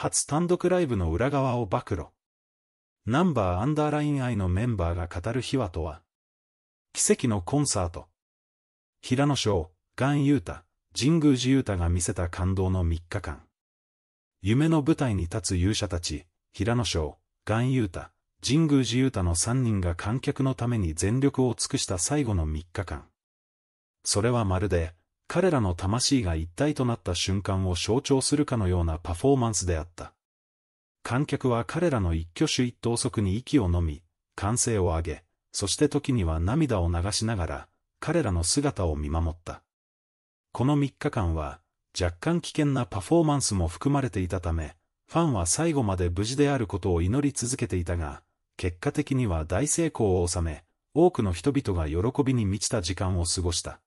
初単独ライブの裏側を暴露。ナンバーアンダーライン愛のメンバーが語る秘話とは奇跡のコンサート。平野翔、ガン・ユータ、神宮寺ユータが見せた感動の3日間。夢の舞台に立つ勇者たち、平野翔、ガン・ユータ、神宮寺ユータの3人が観客のために全力を尽くした最後の3日間。それはまるで、彼らの魂が一体となった瞬間を象徴するかのようなパフォーマンスであった。観客は彼らの一挙手一投足に息を飲み、歓声を上げ、そして時には涙を流しながら、彼らの姿を見守った。この3日間は、若干危険なパフォーマンスも含まれていたため、ファンは最後まで無事であることを祈り続けていたが、結果的には大成功を収め、多くの人々が喜びに満ちた時間を過ごした。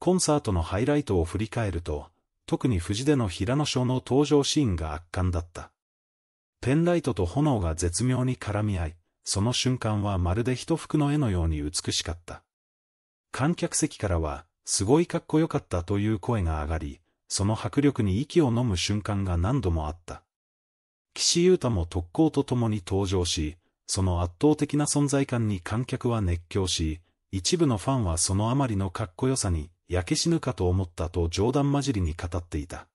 コンサートのハイライトを振り返ると、特に藤での平野翔の登場シーンが圧巻だった。ペンライトと炎が絶妙に絡み合い、その瞬間はまるで一服の絵のように美しかった。観客席からは、すごいかっこよかったという声が上がり、その迫力に息を飲む瞬間が何度もあった。岸優太も特攻と共に登場し、その圧倒的な存在感に観客は熱狂し、一部のファンはそのあまりのかっこよさに焼け死ぬかと思ったと冗談交じりに語っていた。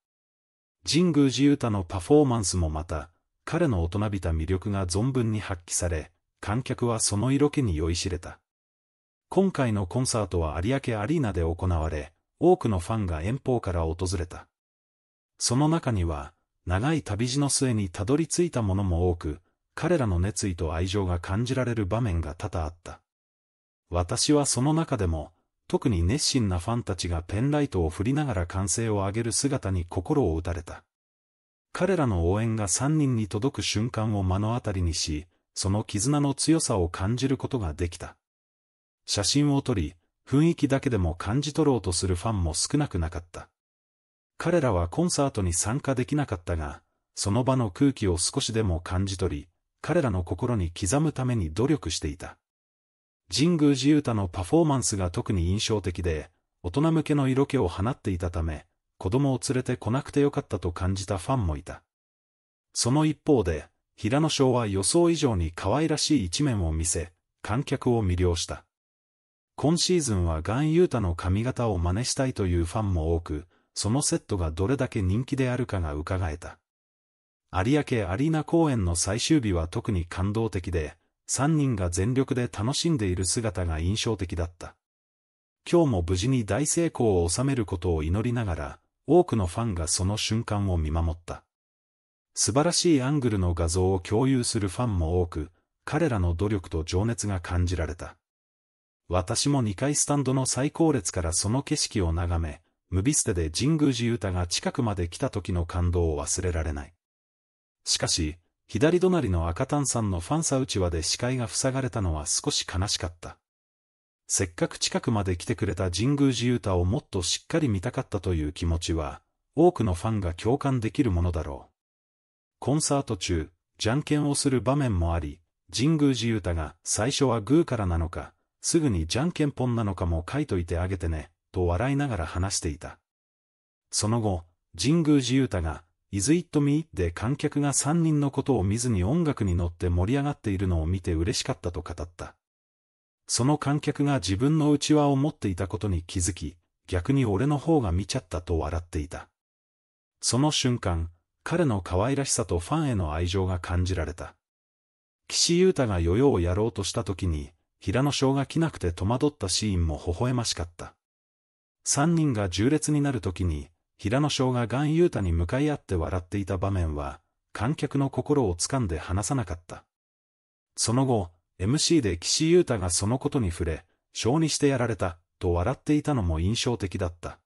神宮寺勇太のパフォーマンスもまた、彼の大人びた魅力が存分に発揮され、観客はその色気に酔いしれた。今回のコンサートは有明アリーナで行われ、多くのファンが遠方から訪れた。その中には、長い旅路の末にたどり着いたものも多く、彼らの熱意と愛情が感じられる場面が多々あった。私はその中でも、特に熱心なファンたちがペンライトを振りながら歓声を上げる姿に心を打たれた。彼らの応援が三人に届く瞬間を目の当たりにし、その絆の強さを感じることができた。写真を撮り、雰囲気だけでも感じ取ろうとするファンも少なくなかった。彼らはコンサートに参加できなかったが、その場の空気を少しでも感じ取り、彼らの心に刻むために努力していた。神宮寺勇太のパフォーマンスが特に印象的で、大人向けの色気を放っていたため、子供を連れてこなくてよかったと感じたファンもいた。その一方で、平野翔は予想以上に可愛らしい一面を見せ、観客を魅了した。今シーズンはガンユータの髪型を真似したいというファンも多く、そのセットがどれだけ人気であるかが伺えた。有明アリーナ公演の最終日は特に感動的で、三人が全力で楽しんでいる姿が印象的だった。今日も無事に大成功を収めることを祈りながら、多くのファンがその瞬間を見守った。素晴らしいアングルの画像を共有するファンも多く、彼らの努力と情熱が感じられた。私も2階スタンドの最高列からその景色を眺め、無ビステで神宮寺歌が近くまで来た時の感動を忘れられない。しかし、左隣の赤炭酸のファンサうちわで視界が塞がれたのは少し悲しかった。せっかく近くまで来てくれた神宮寺太をもっとしっかり見たかったという気持ちは、多くのファンが共感できるものだろう。コンサート中、じゃんけんをする場面もあり、神宮寺太が最初はグーからなのか、すぐにじゃんけんぽんなのかも書いといてあげてね、と笑いながら話していた。その後、神宮寺太が Is It Me? で観客が3人のことを見ずに音楽に乗って盛り上がっているのを見て嬉しかったと語った。その観客が自分の内輪を持っていたことに気づき、逆に俺の方が見ちゃったと笑っていた。その瞬間、彼の可愛らしさとファンへの愛情が感じられた。岸優太がヨヨをやろうとした時に、平野翔が来なくて戸惑ったシーンも微笑ましかった。三人が重列になる時に、平野翔がガンユータに向かい合って笑っていた場面は、観客の心を掴んで離さなかった。その後、MC で岸優太がそのことに触れ、小にしてやられた、と笑っていたのも印象的だった。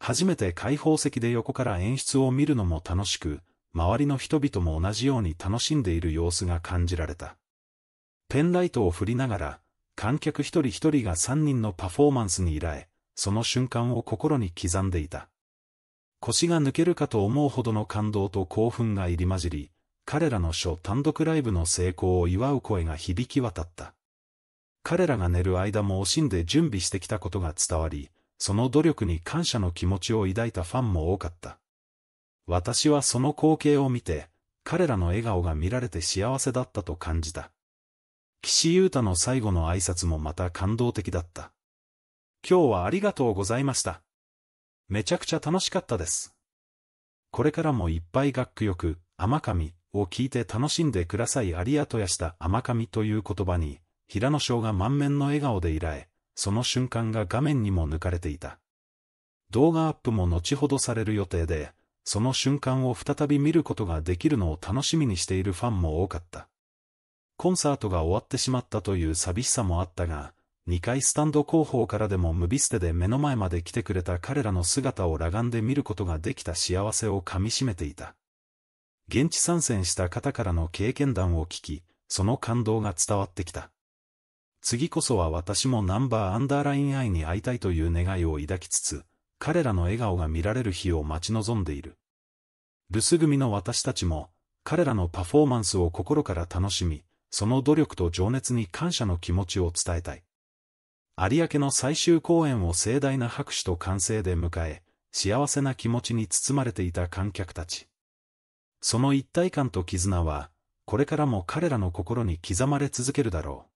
初めて開放席で横から演出を見るのも楽しく、周りの人々も同じように楽しんでいる様子が感じられた。ペンライトを振りながら、観客一人一人が三人のパフォーマンスに依頼、その瞬間を心に刻んでいた。腰が抜けるかと思うほどの感動と興奮が入り混じり、彼らの初単独ライブの成功を祝う声が響き渡った。彼らが寝る間も惜しんで準備してきたことが伝わり、その努力に感謝の気持ちを抱いたファンも多かった。私はその光景を見て、彼らの笑顔が見られて幸せだったと感じた。岸優太の最後の挨拶もまた感動的だった。今日はありがとうございました。めちゃくちゃ楽しかったです。これからもいっぱい楽曲、甘神を聞いて楽しんでくださいありがとやした甘神という言葉に、平野翔が満面の笑顔でいらえ、その瞬間が画面にも抜かれていた。動画アップも後ほどされる予定で、その瞬間を再び見ることができるのを楽しみにしているファンも多かった。コンサートが終わってしまったという寂しさもあったが、2階スタンド後方からでも無ビステで目の前まで来てくれた彼らの姿を裸眼で見ることができた幸せをかみしめていた。現地参戦した方からの経験談を聞き、その感動が伝わってきた。次こそは私もナンバーアンダーラインアイに会いたいという願いを抱きつつ、彼らの笑顔が見られる日を待ち望んでいる。留守組の私たちも、彼らのパフォーマンスを心から楽しみ、その努力と情熱に感謝の気持ちを伝えたい。有明の最終公演を盛大な拍手と歓声で迎え、幸せな気持ちに包まれていた観客たち。その一体感と絆は、これからも彼らの心に刻まれ続けるだろう。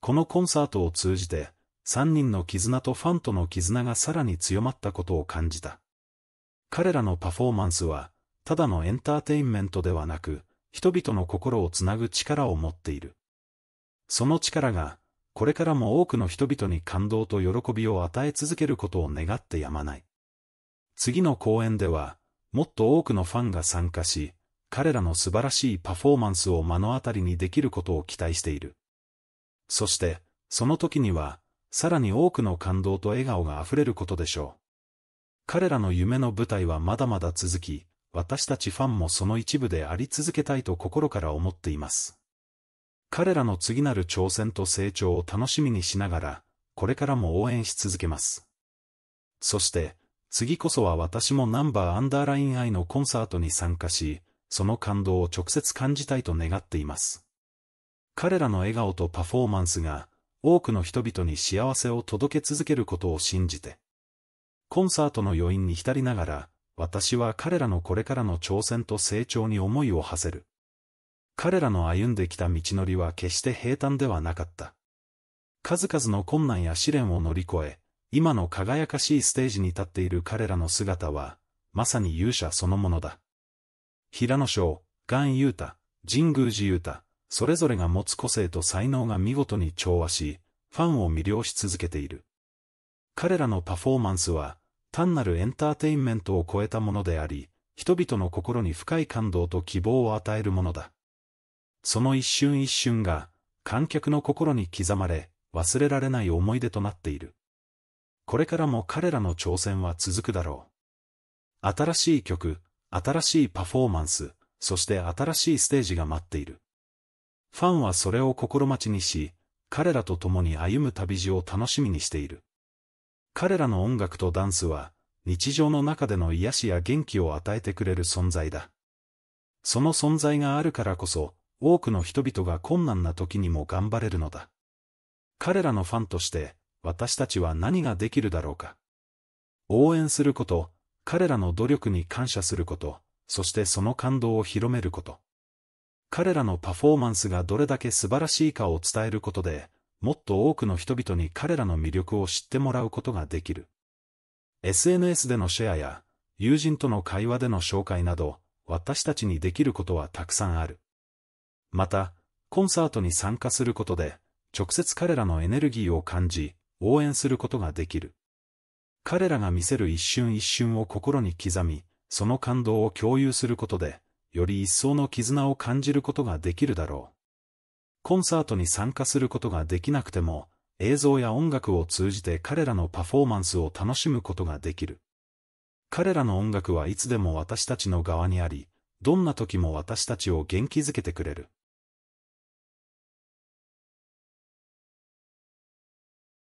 このコンサートを通じて、三人の絆とファンとの絆がさらに強まったことを感じた。彼らのパフォーマンスは、ただのエンターテインメントではなく、人々の心をつなぐ力を持っている。その力が、これからも多くの人々に感動と喜びを与え続けることを願ってやまない。次の公演では、もっと多くのファンが参加し、彼らの素晴らしいパフォーマンスを目の当たりにできることを期待している。そして、その時には、さらに多くの感動と笑顔が溢れることでしょう。彼らの夢の舞台はまだまだ続き、私たちファンもその一部であり続けたいと心から思っています。彼らの次なる挑戦と成長を楽しみにしながら、これからも応援し続けます。そして、次こそは私もナンバーアンダーラインアイのコンサートに参加し、その感動を直接感じたいと願っています。彼らの笑顔とパフォーマンスが、多くの人々に幸せを届け続けることを信じて、コンサートの余韻に浸りながら、私は彼らのこれからの挑戦と成長に思いを馳せる。彼らの歩んできた道のりは決して平坦ではなかった。数々の困難や試練を乗り越え、今の輝かしいステージに立っている彼らの姿は、まさに勇者そのものだ。平野翔、岩雄太、神宮寺雄太、それぞれが持つ個性と才能が見事に調和し、ファンを魅了し続けている。彼らのパフォーマンスは、単なるエンターテインメントを超えたものであり、人々の心に深い感動と希望を与えるものだ。その一瞬一瞬が、観客の心に刻まれ、忘れられない思い出となっている。これからも彼らの挑戦は続くだろう。新しい曲、新しいパフォーマンス、そして新しいステージが待っている。ファンはそれを心待ちにし、彼らと共に歩む旅路を楽しみにしている。彼らの音楽とダンスは、日常の中での癒しや元気を与えてくれる存在だ。その存在があるからこそ、多くの人々が困難な時にも頑張れるのだ。彼らのファンとして、私たちは何ができるだろうか。応援すること、彼らの努力に感謝すること、そしてその感動を広めること。彼らのパフォーマンスがどれだけ素晴らしいかを伝えることで、もっと多くの人々に彼らの魅力を知ってもらうことができる。SNS でのシェアや、友人との会話での紹介など、私たちにできることはたくさんある。また、コンサートに参加することで、直接彼らのエネルギーを感じ、応援することができる。彼らが見せる一瞬一瞬を心に刻み、その感動を共有することで、より一層の絆を感じることができるだろう。コンサートに参加することができなくても、映像や音楽を通じて彼らのパフォーマンスを楽しむことができる。彼らの音楽はいつでも私たちの側にあり、どんな時も私たちを元気づけてくれる。